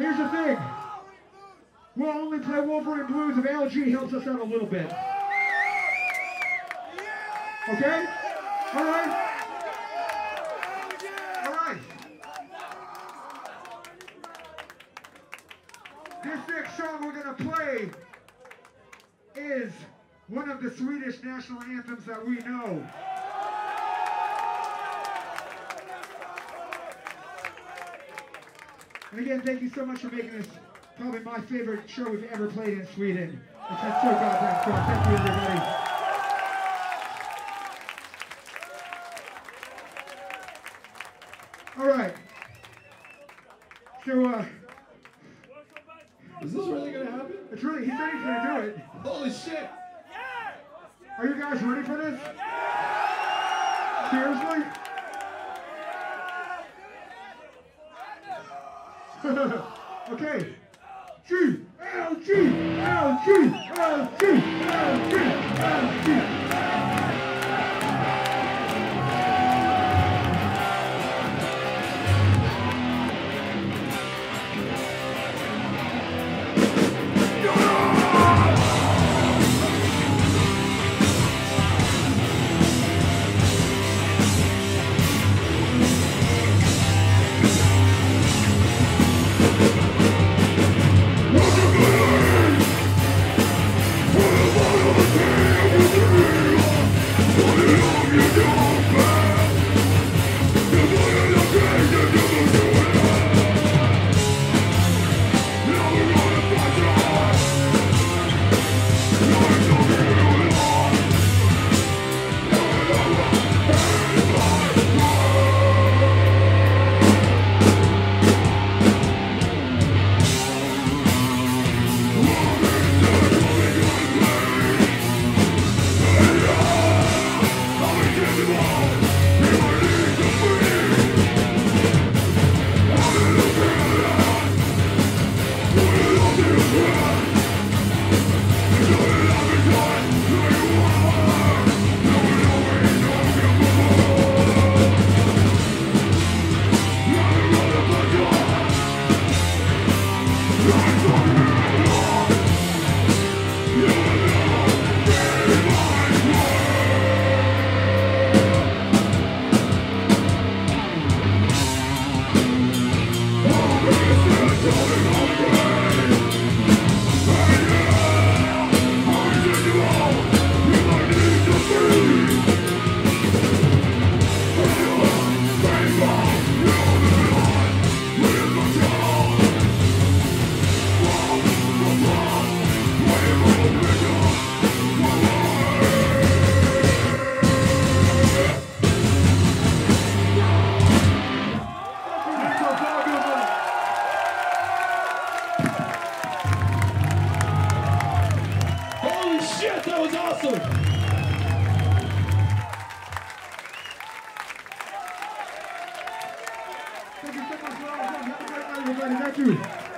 Here's the thing. We'll only play Wolverine Blues if LG helps us out a little bit. Okay? All right? All right. This next song we're going to play is one of the Swedish national anthems that we know. And again, thank you so much for making this probably my favorite show we've ever played in Sweden. It's just so goddamn fun. Thank you, everybody. All right. So, uh, Is this really gonna happen? it's really, he said he's gonna do it. Holy shit! Are you guys ready for this? Seriously? okay. G L G L G L G L G That's everybody. Thank you.